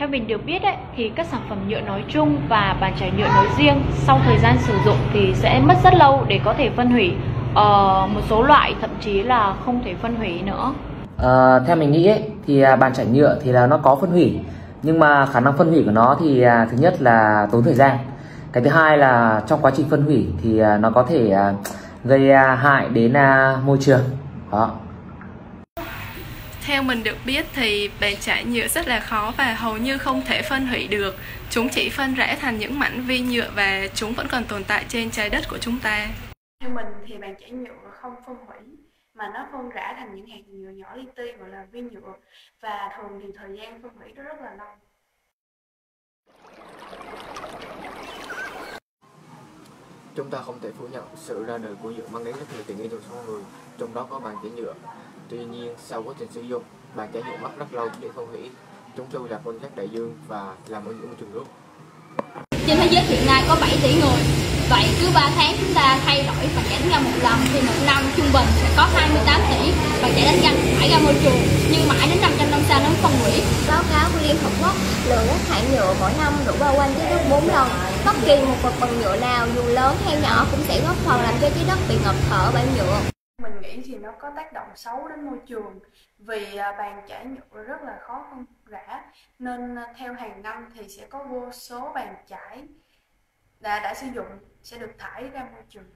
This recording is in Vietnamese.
Theo mình được biết ấy, thì các sản phẩm nhựa nói chung và bàn chải nhựa nói riêng sau thời gian sử dụng thì sẽ mất rất lâu để có thể phân hủy. Ờ, một số loại thậm chí là không thể phân hủy nữa. À, theo mình nghĩ ấy, thì à, bàn chải nhựa thì là nó có phân hủy nhưng mà khả năng phân hủy của nó thì à, thứ nhất là tốn thời gian cái thứ hai là trong quá trình phân hủy thì à, nó có thể à, gây à, hại đến à, môi trường đó theo mình được biết thì bàn chải nhựa rất là khó và hầu như không thể phân hủy được. Chúng chỉ phân rã thành những mảnh vi nhựa và chúng vẫn còn tồn tại trên trái đất của chúng ta. Theo mình thì bàn chải nhựa không phân hủy mà nó phân rã thành những hạt nhựa nhỏ li ti gọi là vi nhựa và thường thì thời gian phân hủy nó rất là lâu. Chúng ta không thể phủ nhận sự ra đời của nhựa mang đến rất nhiều tiện nghi cho con người, trong đó có bàn chải nhựa. Tuy nhiên, sau quá trình sử dụng, bàn chải nhựa mất rất lâu để phân hủy. Chúng trôi lạc quanh các đại dương và làm ô nhiễm môi trường nước. Trên thế giới hiện nay có 7 tỷ người. Vậy cứ 3 tháng chúng ta thay đổi và chảy ra một lần thì một năm trung bình sẽ có 28 tỷ và chảy đánh răng thải ra môi trường. Nhưng mãi đến 500 năm sau nó phân hủy. Báo cáo của Liên Hợp Quốc, lượng rác thải nhựa mỗi năm đổ bao quanh trái đất 4 lần. Bất kỳ một vật bằng nhựa nào dù lớn hay nhỏ cũng sẽ góp phần làm cho trái đất bị ngập thở bởi nhựa. Mình nghĩ thì nó có tác động xấu đến môi trường vì à, bàn chải nhựa rất là khó phân rã, nên à, theo hàng năm thì sẽ có vô số bàn chải đã đã sử dụng sẽ được thải ra môi trường.